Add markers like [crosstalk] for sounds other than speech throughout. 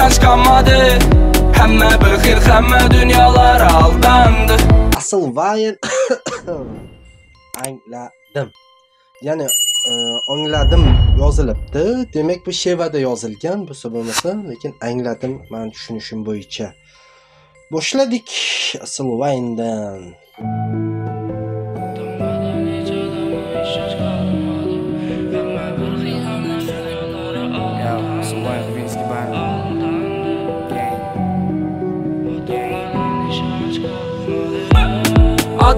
ishonch qolmadi hamma bir xil hamma dunyolar aldandi asl vayn [coughs] angladim ya'ni e, angladim yozilibdi. Demak bu shevada yozilgan bo'lsa bo'lmasa lekin angladim man tushunishim bo'yicha. Boshladik asl vayndan.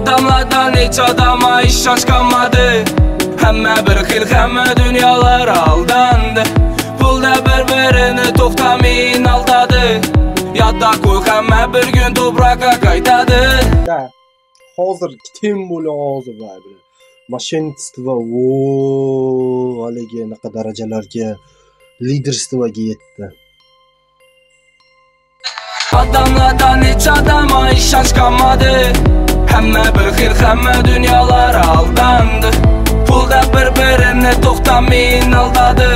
Odamlardan hech odamga ishonch qolmadi hamma bir xil hamma dunyolar aldandi pulda bir birini to'xtamin aldadi yodda qo'y hamma bir kun to'proqqa qaytadi Да, hozir teng bo'lib hozir va mошенничество o haligi anaqa darajalarga liderstvoga yetdi. Odamlardan hech odamga ishonch qolmadi hamma bir xil hamma dunyolar aldandi pulda bir birini to'xtamin aldadi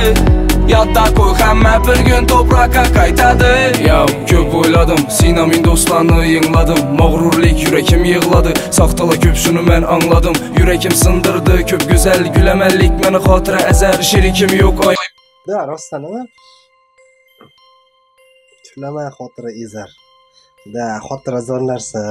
yodda qo'y hamma bir kun to'proqqa qaytadi yo ko'p o'yladim sinamin do'stlarni yengladim mag'rurlik yuragim yig'ladi soxtalar ko'p shuni men angladim yuragim sindirdi ko'p go'zal gulamanlik meni xotira azar sherikim yo'q oy да rostdan nima tushlamay xotira ezar да xotira zo'r narsa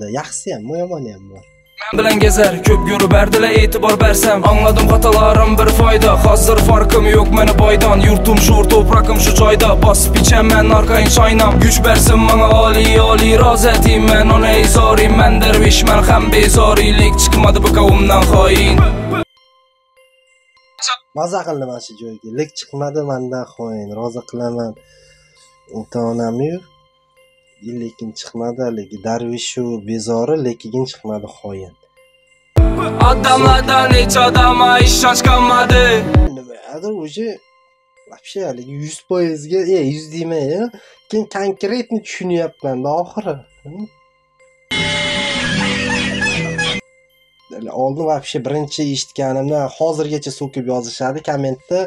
da yaxshisi ham yomoni ham bor. Men bilan gezar ko'p yurib bardilar e'tibor bersam angladim xatolarim bir foyda. Hozir farqim yo'q meni boydan yurtim shu to'prog'im shu joyda. Bosib ichaman orqayin choynam kuch bersin menga oliy oliy rozi etiyman ona izoriyman darvishman ham bezoriylik chiqmadi bu qavmdan xoin. Maza qildim mana shu joyga. Lek chiqmadi mandan xoin rozi qilaman. Ota onamyu lekin chiqmadi haligi. Darvishu bezori lekin chiqmadi xoin. Odamlardan hech odamga ishonch qolmadi nimadir уже вообще haligi yuz foizga e yuz demay keyin konkretni tushunyapmanda oxiri. Oldin вообще birinchi eshitganimda hozirgacha so'kib yozishadi kommentda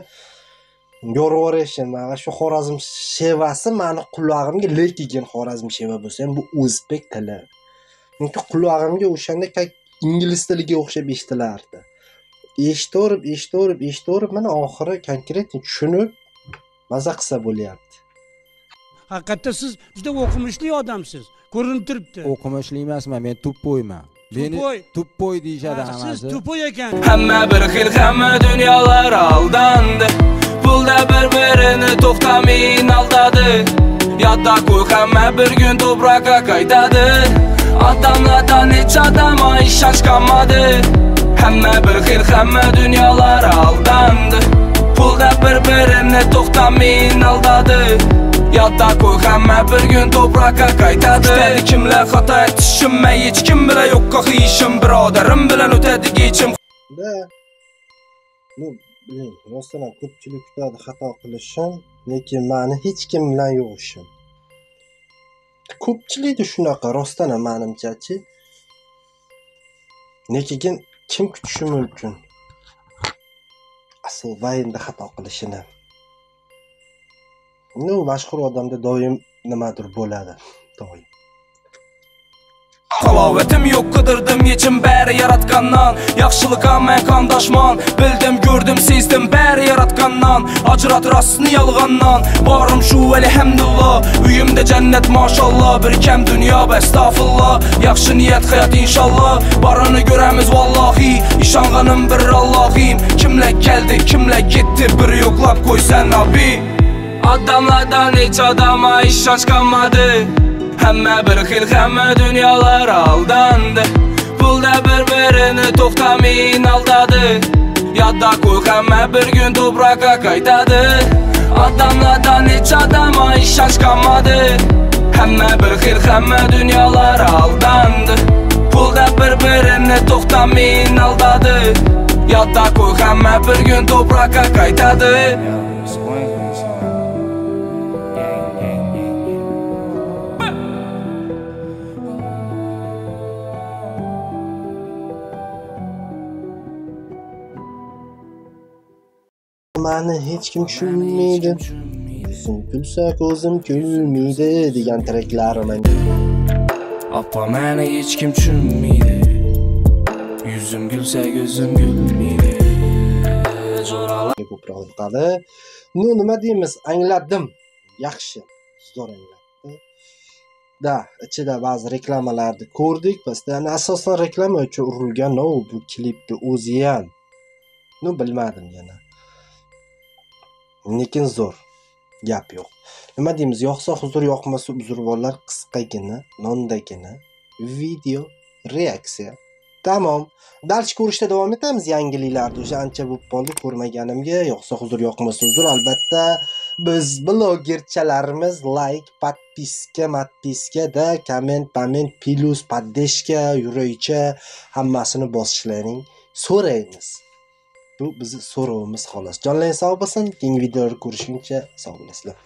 yo'raverishim mana shu xorazm shevasi mani qulog'imga lekin xorazm sheva bo'lsa ham bu o'zbek tili. Chunki qulog'imga o'shanda как ingliz tiliga o'xshab eshitilardi. Eshitaverib eshitaverib eshitaverib mana oxiri konkretni tushunib maza qilsa bo'lyapti. Haqiqatda siz juda o'qimishli odamsiz. Ko'rinib turibdi. O'qimishli emasman men tuppoyman. Meni Tuppoy. tuppoy deyishadi Ha, siz hammasi. tupoy ekan. Hamma bir xil hamma dunyolar aldandi pulda bir birini to'xtamin aldadi yodda qo'y hamma bir kun to'proqqa qaytadi odamlardan hech odamga ishonch qolmadi hamma bir xil hamma dunyolar aldandi pulda bir birini to'xtamin aldadi yodda qo'y hamma bir kun to'proqqa qaytadi kimlar xato tushunmay hech kim bilan yo'qqa ishim birodarim bilan o'tadi kechim da ну блин rostdan ham ko'pchilik kutadi xato qilishim lekin mani hech kim bilan yo'q ishim ko'pchilikda shunaqa rostdan ham manimchachi lekin kim kutishi mumkin? Asl vaynda xato qilishini. Ну mashhur odamda doim nimadir bo'ladi doim. Xalavətim yox qıdırdım yeçim bəri yaratqandan Yaxşılıqa mən qandaşman. Bildim, gördüm, sezdim bəri yaratqandan Acırat rastını yalğandan. Varım şu əlhəmdullah Üyümdə cənnət maşallah. Bir kəm dünya bəstafullah Yaxşı niyyət xəyat inşallah. Barını görəmiz vallahi. İşanğanım bir Allahim Kimlə gəldi, kimlə getdi Bir yoxlab qoy sən abi Adamlardan heç adama iş açqanmadı Həmmə bir xil xəmmə dünyalar aldandı. Pulda bir-birini toxtamin aldadı. Yadda qoy xəmmə bir gün toprağa qaytadı Adamlardan heç adama iş açqamadı Həmmə bir xil xəmmə dünyalar aldandı. Pulda bir-birini toxtamin aldadı. Yadda qoy xəmmə bir gün toprağa qaytadı mani hech kim tushunmaydi. yuzim kulsa ko'zim kulmaydi degan treklari manga Appa məni heç kim tushunmaydi. Yuzim gözüm gülməydi Jo'ralar ko'proq yoqadi ну nima deymiz? Angladim yaxshi. Zo'r anglatdi. Da ichida ba'zi reklamalarni ko'rdik. Bizda asosan reklama uchun urilgan bu klipni o'zi ham. Ну bilmadim yana lekin zo'r gap yo'q. Nima deymiz yoqsa huzur yoqmasa uzrvorlar qisqagina nondagina video reaksiya. Tamom. Dальше ko'rishda davom etamiz yangiliklarni o'sha ancha bo'lib qoldi ko'rmaganimga. Yoqsa huzur yoqmasa uzr. Albatta biz blogerchalarimiz layk подписка matpiskada komment pament plyus поддержка yuraycha hammasini bosishlaring so'raymiz. Bu bizni so'rovimiz xolos. Jonlang sog' bo'lsin keyingi videolarda ko'rishguncha sog' bo'lasizlar